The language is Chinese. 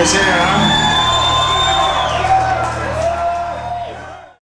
有些人